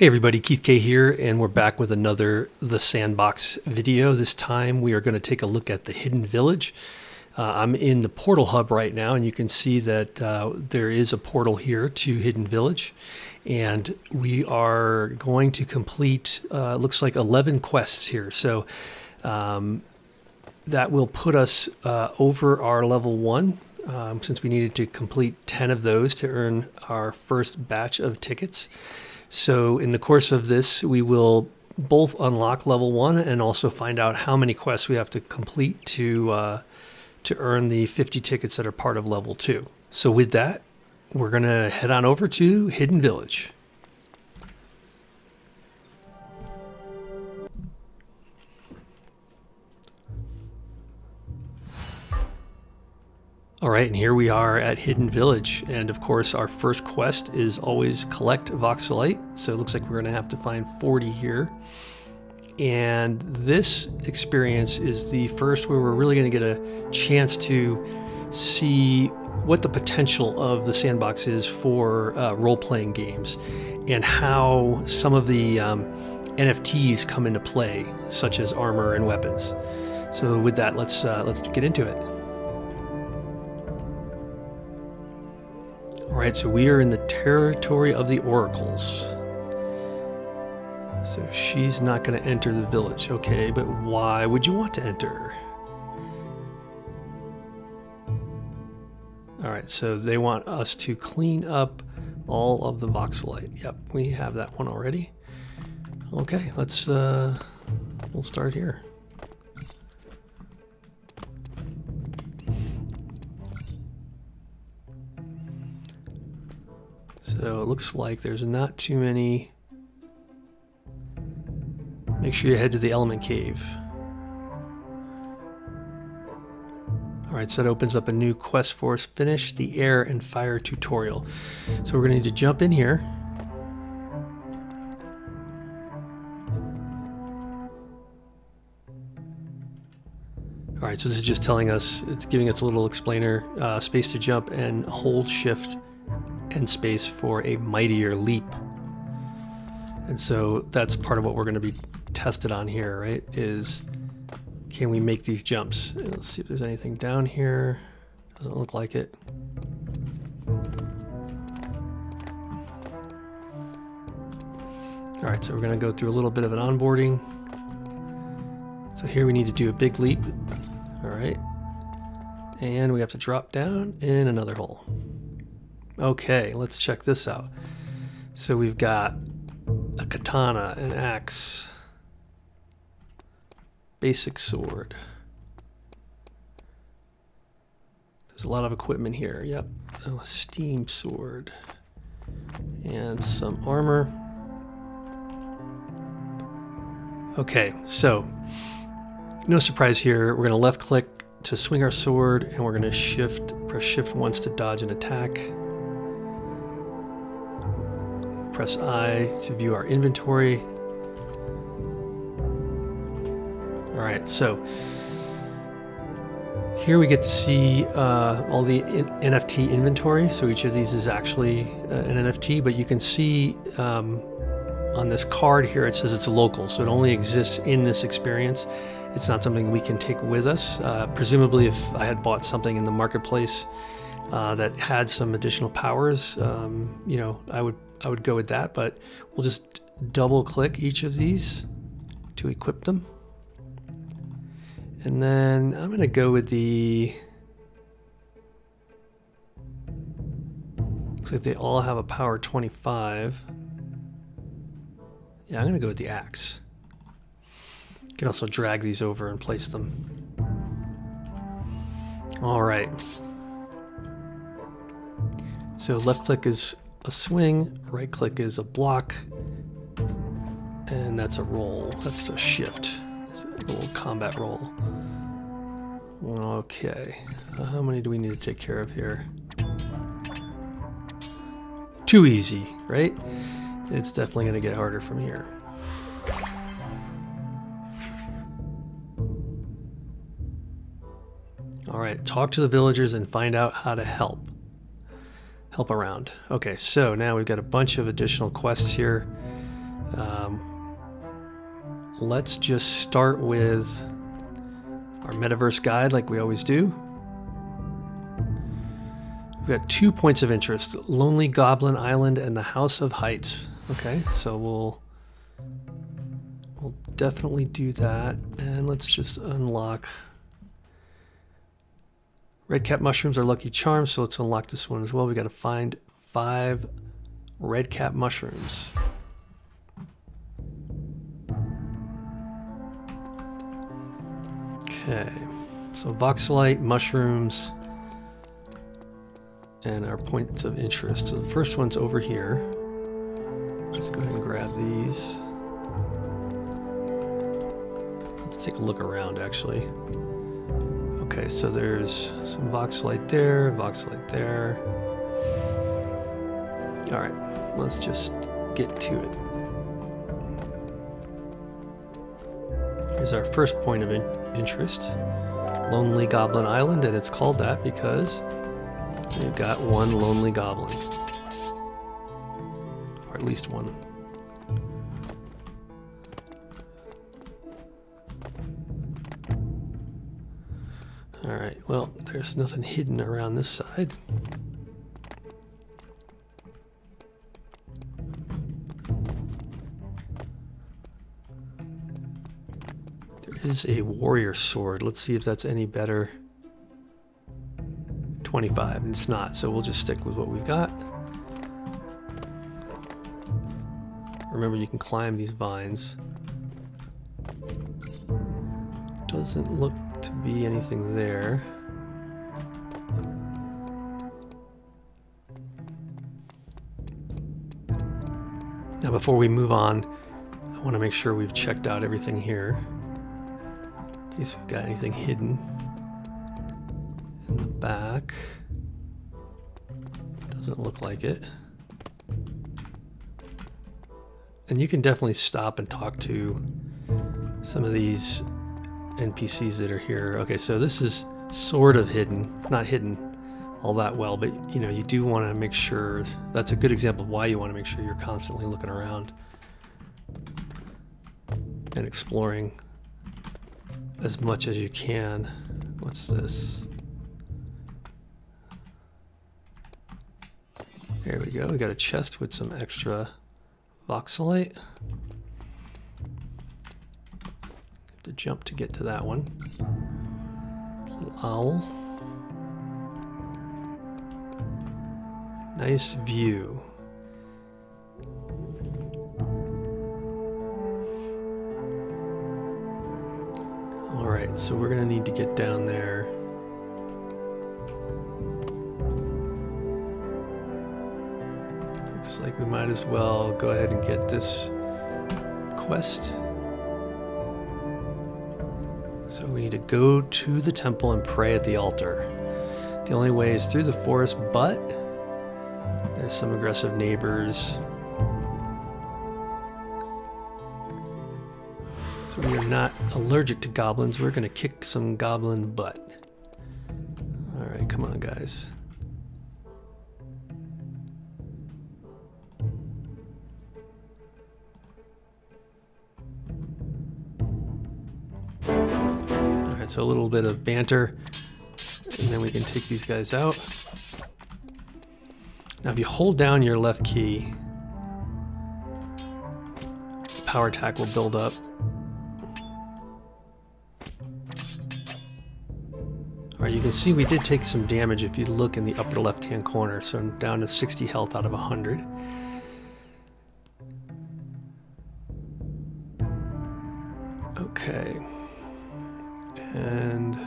Hey everybody, Keith Kay here, and we're back with another The Sandbox video. This time we are going to take a look at the Hidden Village. Uh, I'm in the portal hub right now, and you can see that uh, there is a portal here to Hidden Village. And we are going to complete, uh, looks like 11 quests here. So um, that will put us uh, over our level one, um, since we needed to complete 10 of those to earn our first batch of tickets. So in the course of this, we will both unlock level one and also find out how many quests we have to complete to uh, to earn the 50 tickets that are part of level two. So with that, we're gonna head on over to Hidden Village. All right, and here we are at Hidden Village. And of course, our first quest is always collect Voxelite. So it looks like we're going to have to find 40 here. And this experience is the first where we're really going to get a chance to see what the potential of the sandbox is for uh, role playing games and how some of the um, NFTs come into play, such as armor and weapons. So, with that, let's, uh, let's get into it. Alright, so we are in the territory of the oracles. So she's not going to enter the village. Okay, but why would you want to enter? Alright, so they want us to clean up all of the voxelite. Yep, we have that one already. Okay, let's, uh, we'll start here. So it looks like there's not too many. Make sure you head to the element cave. Alright, so that opens up a new quest for us. Finish the air and fire tutorial. So we're going to need to jump in here. Alright, so this is just telling us, it's giving us a little explainer, uh, space to jump and hold shift and space for a mightier leap. And so that's part of what we're going to be tested on here, right? Is can we make these jumps? Let's see if there's anything down here. Doesn't look like it. All right, so we're going to go through a little bit of an onboarding. So here we need to do a big leap. All right. And we have to drop down in another hole. Okay, let's check this out. So we've got a katana, an axe, basic sword. There's a lot of equipment here. Yep, a steam sword and some armor. Okay, so no surprise here. We're to left click to swing our sword and we're to shift, press shift once to dodge an attack press I to view our inventory. All right, so here we get to see uh, all the in NFT inventory. So each of these is actually uh, an NFT, but you can see um, on this card here, it says it's local. So it only exists in this experience. It's not something we can take with us. Uh, presumably if I had bought something in the marketplace uh, that had some additional powers, um, you know, I would I would go with that, but we'll just double click each of these to equip them. And then I'm going to go with the... Looks like they all have a power 25. Yeah, I'm going to go with the axe. You can also drag these over and place them. All right. So left click is a swing, right click is a block, and that's a roll. That's a shift. It's a little combat roll. Okay, uh, how many do we need to take care of here? Too easy, right? It's definitely going to get harder from here. All right, talk to the villagers and find out how to help help around. Okay, so now we've got a bunch of additional quests here. Um, let's just start with our metaverse guide like we always do. We've got two points of interest, Lonely Goblin Island and the House of Heights. Okay, so we'll we'll definitely do that. And let's just unlock Red cap mushrooms are lucky charms, so let's unlock this one as well. We got to find five red cap mushrooms. Okay, so voxelite, mushrooms, and our points of interest. So the first one's over here. Let's go ahead and grab these. Let's take a look around actually. Okay, so there's some voxelite there, voxelite there. All right, let's just get to it. Here's our first point of in interest, Lonely Goblin Island, and it's called that because we've got one lonely goblin. Or at least one. There's nothing hidden around this side. There is a warrior sword. Let's see if that's any better. 25, and it's not, so we'll just stick with what we've got. Remember, you can climb these vines. Doesn't look to be anything there. Now, before we move on, I want to make sure we've checked out everything here In case we've got anything hidden in the back. Doesn't look like it. And you can definitely stop and talk to some of these NPCs that are here. Okay, so this is sort of hidden, not hidden all that well, but you know, you do want to make sure, that's a good example of why you want to make sure you're constantly looking around and exploring as much as you can. What's this? There we go. We got a chest with some extra voxelite. Have to jump to get to that one. Little owl. Nice view. Alright, so we're going to need to get down there. Looks like we might as well go ahead and get this quest. So we need to go to the temple and pray at the altar. The only way is through the forest, but there's some aggressive neighbors. So we are not allergic to goblins. We're going to kick some goblin butt. Alright, come on, guys. Alright, so a little bit of banter, and then we can take these guys out. Now, if you hold down your left key, the power attack will build up. Alright, you can see we did take some damage if you look in the upper left hand corner, so I'm down to 60 health out of 100. Okay. And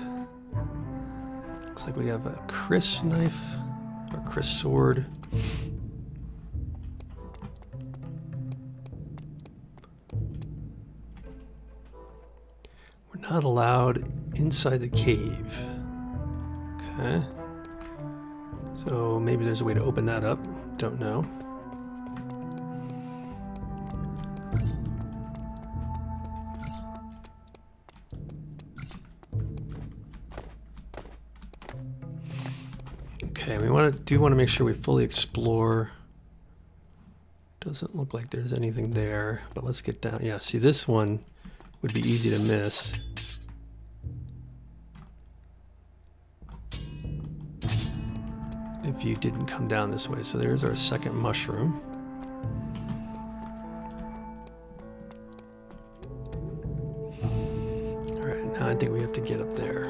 looks like we have a kris knife or kris sword. We're not allowed inside the cave. Okay. So maybe there's a way to open that up. Don't know. Do want to make sure we fully explore. Doesn't look like there's anything there, but let's get down. Yeah, see this one would be easy to miss. If you didn't come down this way. So there's our second mushroom. All right, now I think we have to get up there.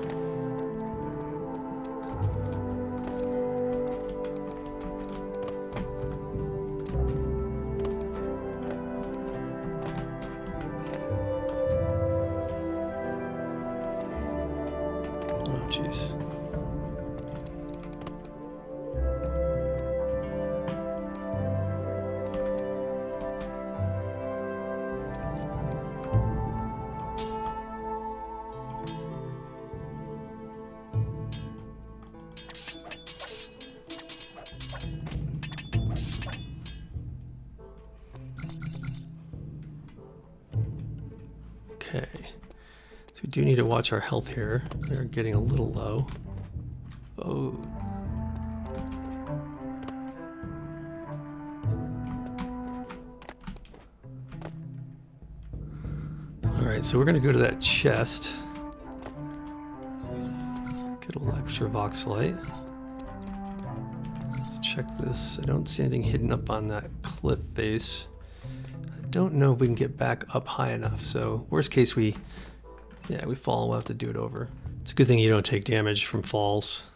Okay. So we do need to watch our health here. We're getting a little low. Oh. Alright, so we're going to go to that chest. Get a little extra voxelite. Let's check this. I don't see anything hidden up on that cliff face. Don't know if we can get back up high enough. So worst case, we yeah, we fall. We'll have to do it over. It's a good thing you don't take damage from falls.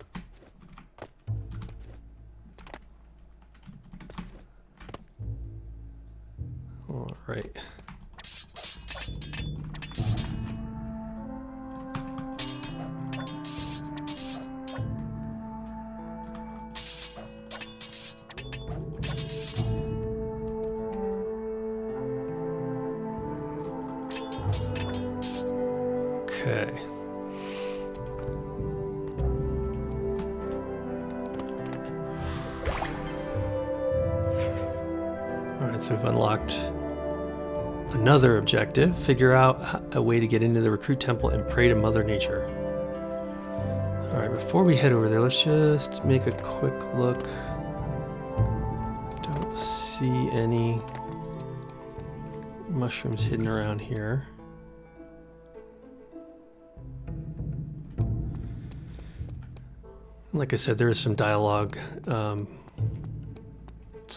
So we've unlocked another objective. Figure out a way to get into the recruit temple and pray to Mother Nature. Alright, before we head over there, let's just make a quick look. Don't see any mushrooms hidden around here. Like I said, there is some dialogue. Um,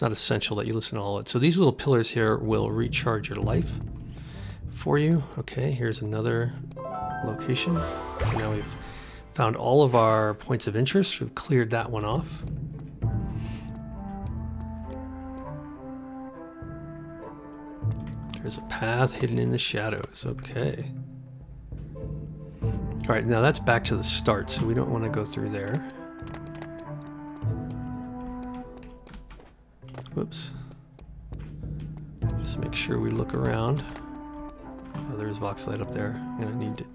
it's not essential that you listen to all of it. So these little pillars here will recharge your life for you. Okay, here's another location. Now we've found all of our points of interest. We've cleared that one off. There's a path hidden in the shadows. Okay. All right, now that's back to the start, so we don't want to go through there. Whoops. Just make sure we look around. Oh, there's Voxelite up there. I'm gonna need to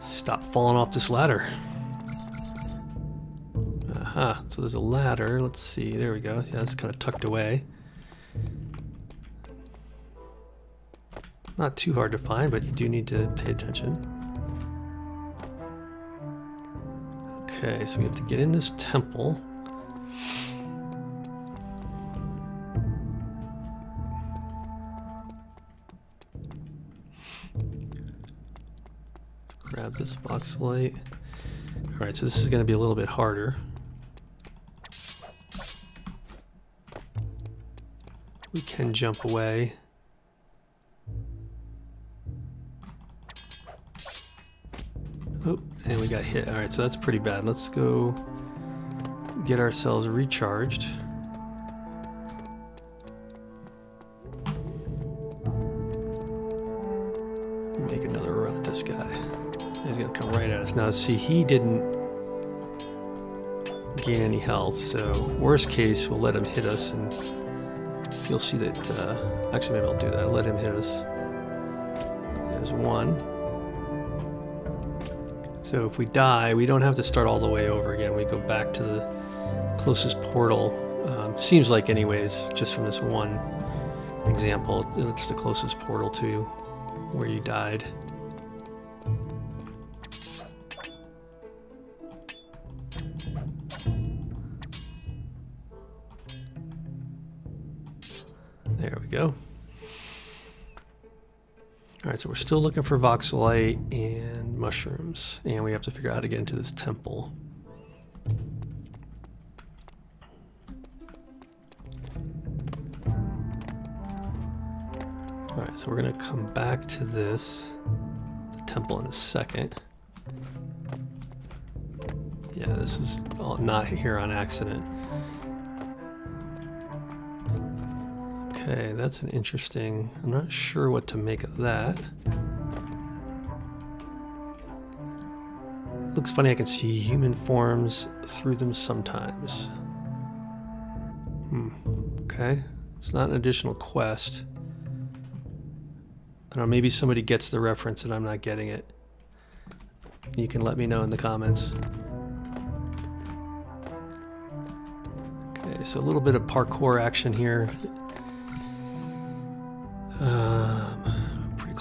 stop falling off this ladder. Aha, so there's a ladder. Let's see, there we go. Yeah, it's kind of tucked away. Not too hard to find, but you do need to pay attention. Okay, so we have to get in this temple. Light. Alright, so this is going to be a little bit harder. We can jump away. Oh, and we got hit. All right, so that's pretty bad. Let's go get ourselves recharged. Now, see, he didn't gain any health, so worst case, we'll let him hit us, and you'll see that. Uh, actually, maybe I'll do that. Let him hit us. There's one. So if we die, we don't have to start all the way over again. We go back to the closest portal. Um, seems like, anyways, just from this one example, it's the closest portal to where you died. Go. All right, so we're still looking for voxelite and mushrooms, and we have to figure out how to get into this temple. All right, so we're gonna come back to this temple in a second. Yeah, this is not here on accident. Okay, that's an interesting... I'm not sure what to make of that. Looks funny I can see human forms through them sometimes. Hmm, okay. It's not an additional quest. I don't know, maybe somebody gets the reference and I'm not getting it. You can let me know in the comments. Okay, so a little bit of parkour action here.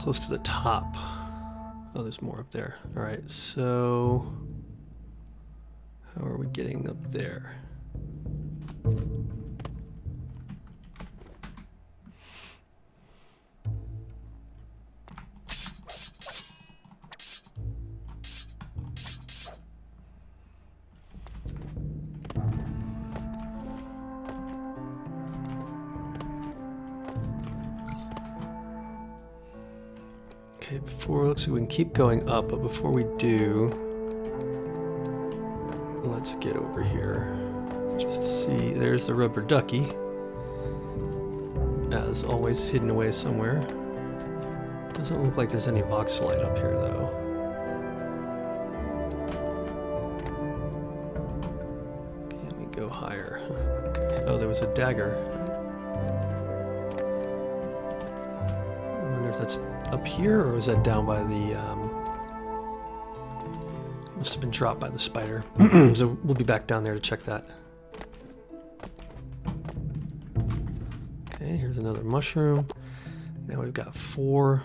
Close to the top. Oh, there's more up there. All right, so how are we getting up there? Keep going up, but before we do, let's get over here. Just see, there's the rubber ducky. As always, hidden away somewhere. Doesn't look like there's any voxelite up here though. Can we go higher? Okay. Oh, there was a dagger. That's up here, or is that down by the, um, must have been dropped by the spider. so we'll be back down there to check that. Okay, here's another mushroom. Now we've got four.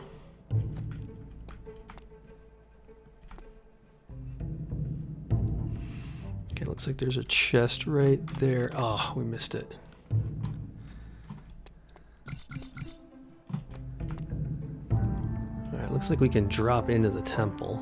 Okay, looks like there's a chest right there. Oh, we missed it. Looks like we can drop into the temple.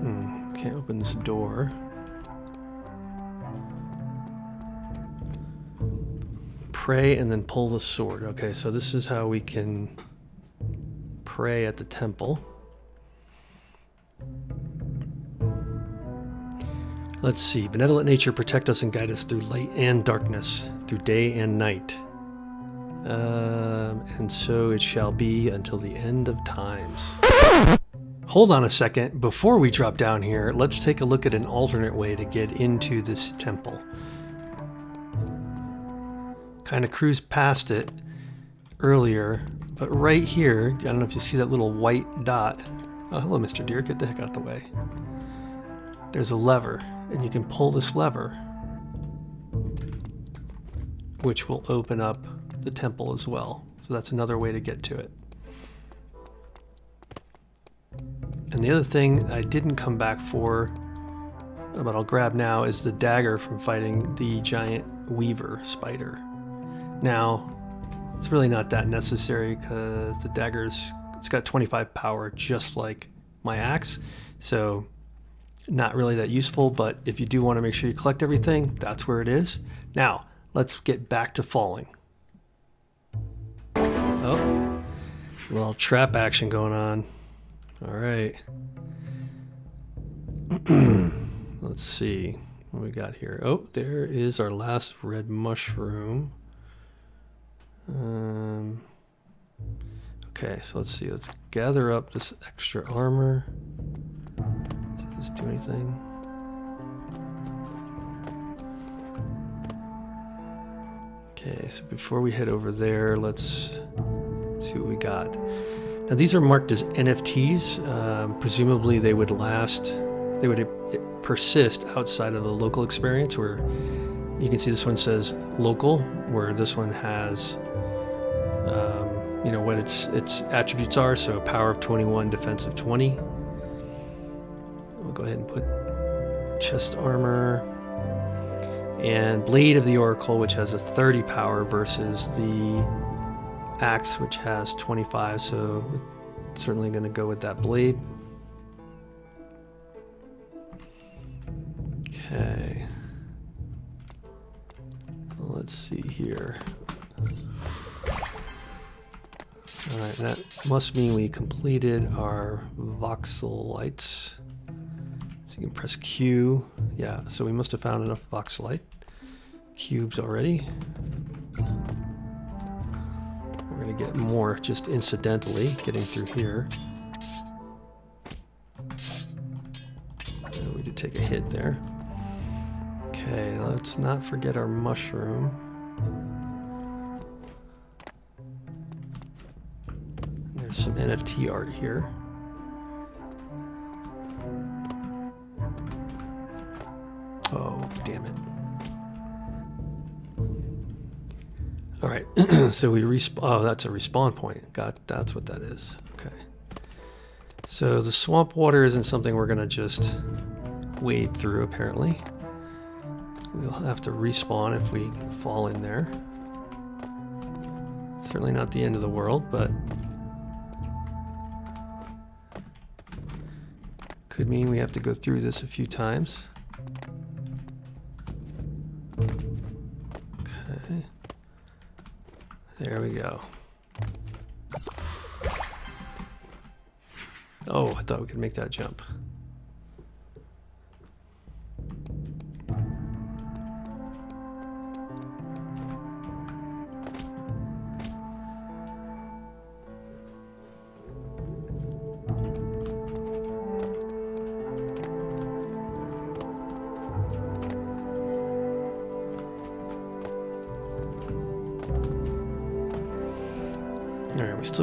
Hmm, can't open this door. Pray and then pull the sword. Okay, so this is how we can pray at the temple. Let's see. Benevolent nature, protect us and guide us through light and darkness, through day and night. Um, and so it shall be until the end of times. Hold on a second. Before we drop down here, let's take a look at an alternate way to get into this temple. Kind of cruised past it earlier, but right here, I don't know if you see that little white dot. Oh, hello, Mr. Deer. Get the heck out of the way. There's a lever, and you can pull this lever, which will open up the temple as well. So that's another way to get to it. And the other thing I didn't come back for, but I'll grab now, is the dagger from fighting the giant weaver spider. Now, it's really not that necessary because the dagger's it's got 25 power just like my axe. So not really that useful, but if you do want to make sure you collect everything, that's where it is. Now, let's get back to falling. Oh, a little trap action going on. All right. Let's see what we got here. Oh, there is our last red mushroom. Okay, so let's see. Let's gather up this extra armor. Does this do anything? Okay, so before we head over there, let's see what we got. Now these are marked as NFTs. Um, presumably they would last, they would persist outside of the local experience where You can see this one says local, where this one has, you know, what its its attributes are. So power of 21, defensive 20. We'll go ahead and put chest armor and blade of the oracle, which has a 30 power versus the axe, which has 25. So certainly going to go with that blade. Okay. Let's see here. Alright, that must mean we completed our voxelites. So you can press Q. Yeah, so we must have found enough voxelite cubes already. We're to get more just incidentally getting through here. Uh, we did take a hit there. Okay, let's not forget our mushroom. Some NFT art here. Oh, damn it. All right, so we respawn. Oh, that's a respawn point. Got that's what that is. Okay. So the swamp water isn't something we're gonna just wade through. Apparently, we'll have to respawn if we fall in there. Certainly not the end of the world, but could mean we have to go through this a few times. Okay. There we go. Oh, I thought we could make that jump.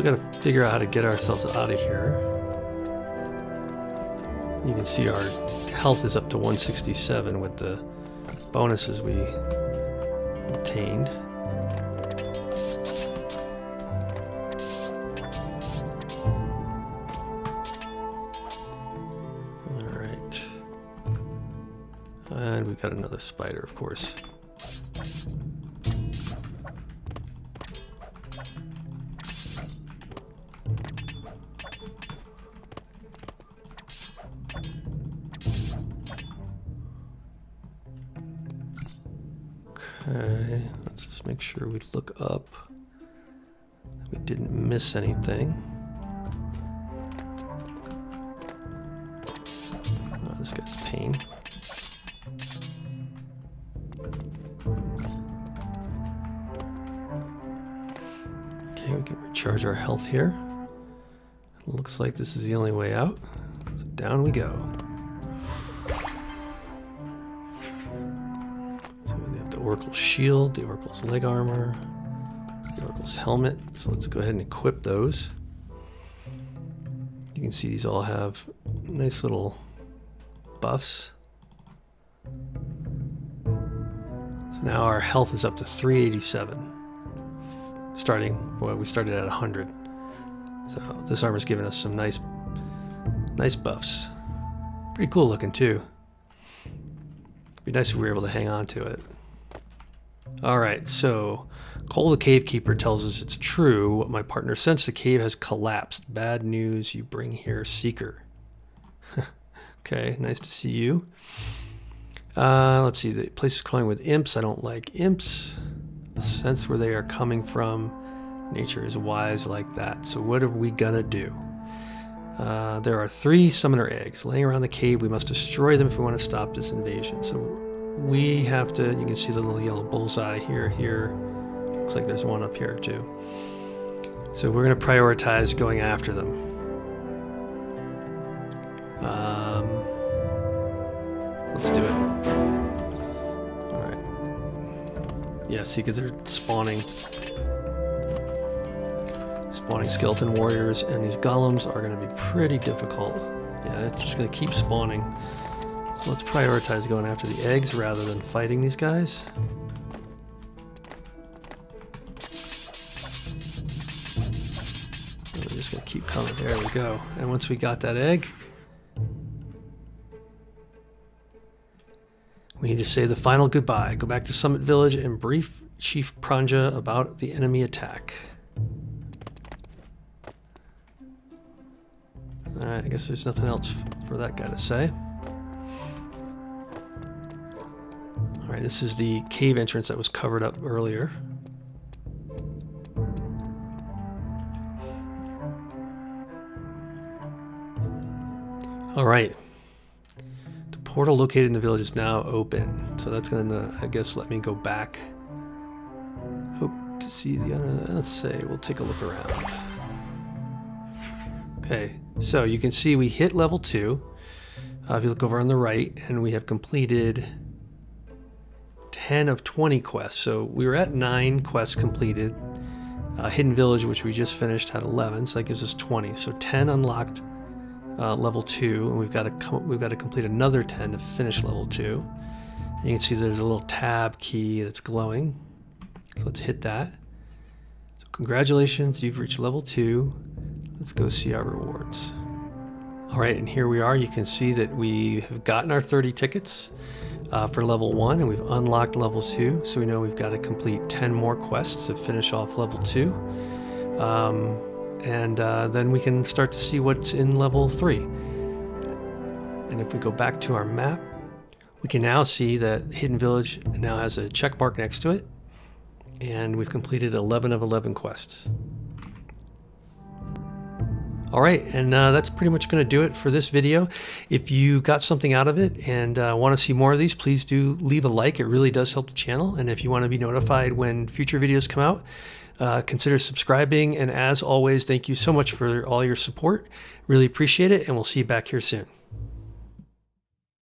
Still got to figure out how to get ourselves out of here. You can see our health is up to 167 with the bonuses we obtained. Alright. And we've got another spider, of course. Sure we look up. We didn't miss anything. Oh, this guy's pain. Okay, we can recharge our health here. Looks like this is the only way out. So down we go. Oracle's shield, the Oracle's leg armor, the Oracle's helmet. So let's go ahead and equip those. You can see these all have nice little buffs. So now our health is up to 387. Starting, well, we started at 100. So this armor's giving us some nice, nice buffs. Pretty cool looking too. It'd be nice if we were able to hang on to it. All right, so Kcol the Cave Keeper tells us it's true. What my partner sensed the cave has collapsed. Bad news you bring here, Seeker. okay, nice to see you. Uh, let's see, the place is crawling with imps. I don't like imps. Sense where they are coming from. Nature is wise like that. So what are we gonna do? Uh, there are three summoner eggs laying around the cave. We must destroy them if we want to stop this invasion. So we have to, you can see the little yellow bullseye here, here. Looks like there's one up here too. So we're going to prioritize going after them. Um, let's do it. Alright. Yeah, see, because they're spawning. Spawning skeleton warriors, and these golems are going to be pretty difficult. Yeah, it's just going to keep spawning. So let's prioritize going after the eggs rather than fighting these guys. We're just gonna keep coming. There we go. And once we got that egg, we need to say the final goodbye. Go back to Summit Village and brief Chief Pranja about the enemy attack. Alright, I guess there's nothing else for that guy to say. Alright, this is the cave entrance that was covered up earlier. Alright. The portal located in the village is now open. So that's going to, I guess, let me go back. Hope to see the other, let's say, we'll take a look around. Okay, so you can see we hit level 2. Uh, if you look over on the right, and we have completed 10 of 20 quests. So we were at 9 quests completed. Uh, Hidden Village, which we just finished, had 11, so that gives us 20. So 10 unlocked uh, level 2, and we've got to we've got to complete another 10 to finish level 2. And you can see there's a little tab key that's glowing. So let's hit that. So congratulations, you've reached level 2. Let's go see our rewards. All right, and here we are. You can see that we have gotten our 30 tickets uh, for level 1, and we've unlocked level 2. So we know we've got to complete 10 more quests to finish off level 2. Um, and uh, then we can start to see what's in level 3. And if we go back to our map, we can now see that Hidden Village now has a check mark next to it. And we've completed 11 of 11 quests. All right, and uh, that's pretty much going to do it for this video. If you got something out of it and uh, want to see more of these, please do leave a like. It really does help the channel. And if you want to be notified when future videos come out, uh, consider subscribing. And as always, thank you so much for all your support. Really appreciate it, and we'll see you back here soon.